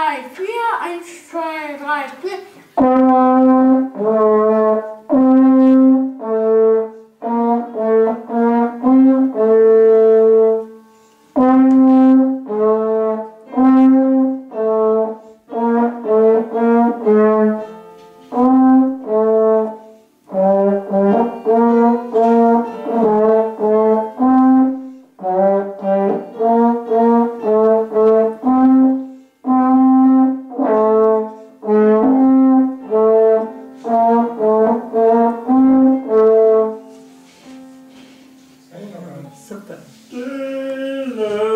drei, vier, eins, zwei, drei, vier. Super.